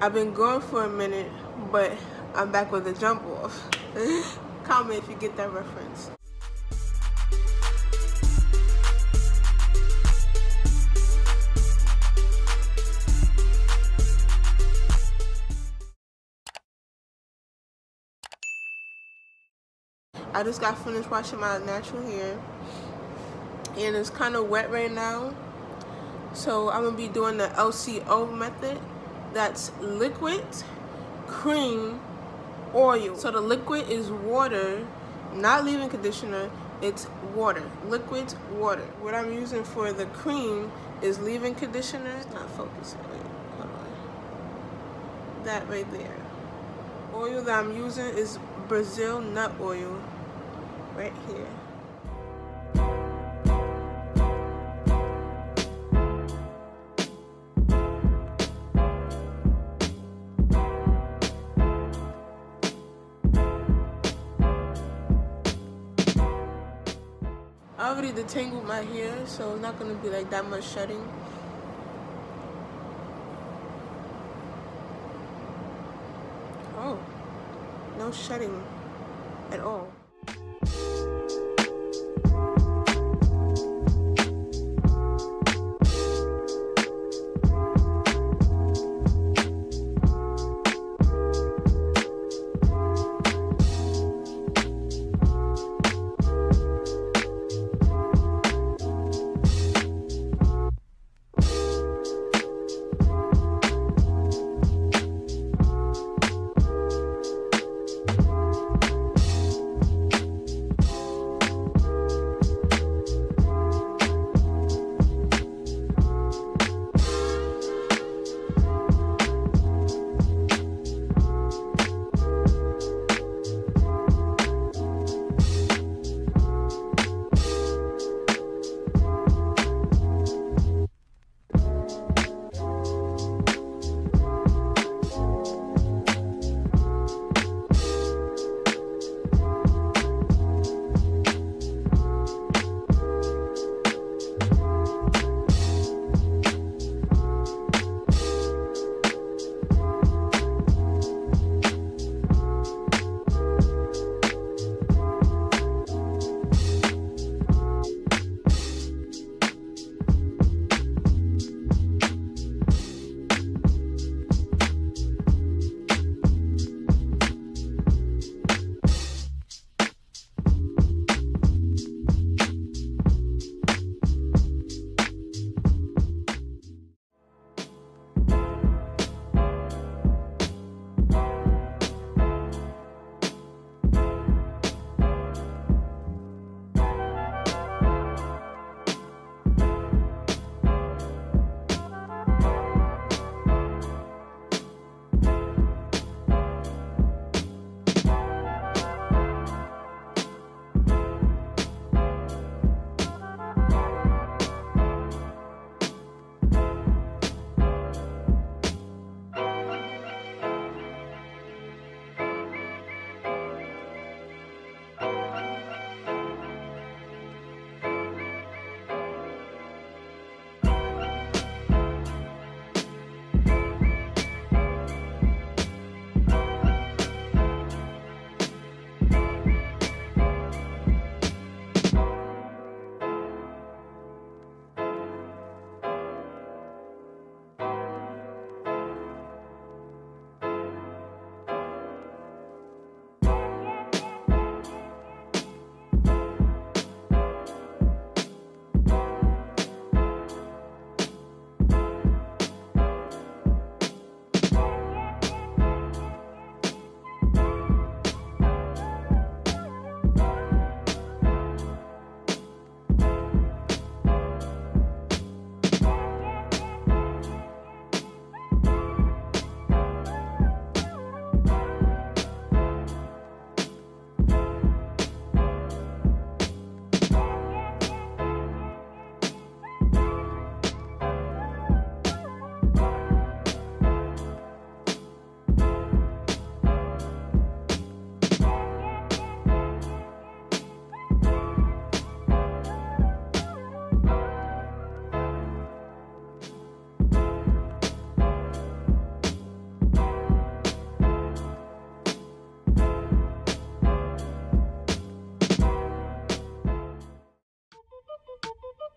I've been gone for a minute, but I'm back with a jump off. Comment if you get that reference. I just got finished washing my natural hair and it's kind of wet right now so I'm gonna be doing the LCO method that's liquid cream oil. So the liquid is water not leave-in conditioner it's water liquid water. What I'm using for the cream is leave-in conditioner. It's not focusing. Wait, hold on. That right there. Oil that I'm using is Brazil nut oil right here already detangled my hair, so it's not gonna be like that much shedding. Oh, no shedding at all.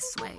sway.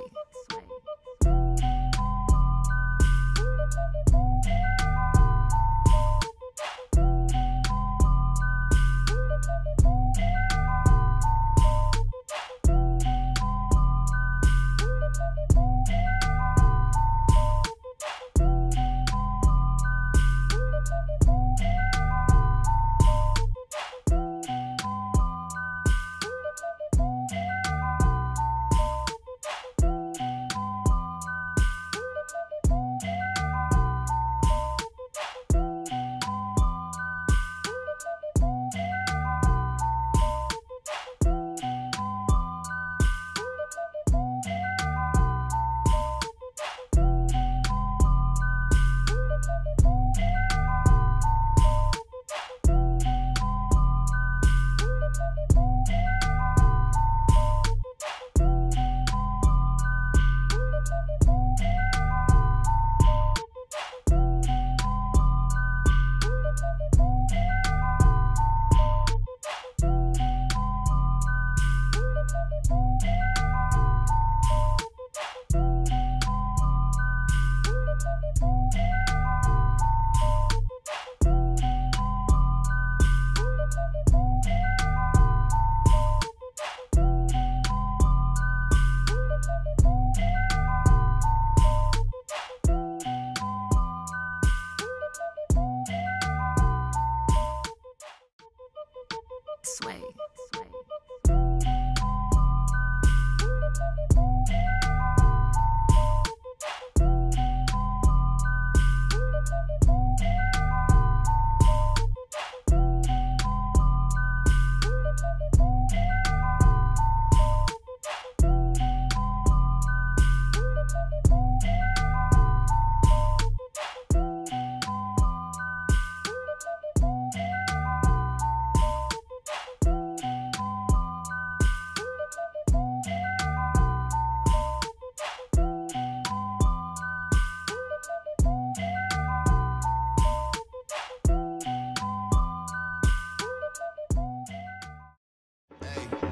Hey.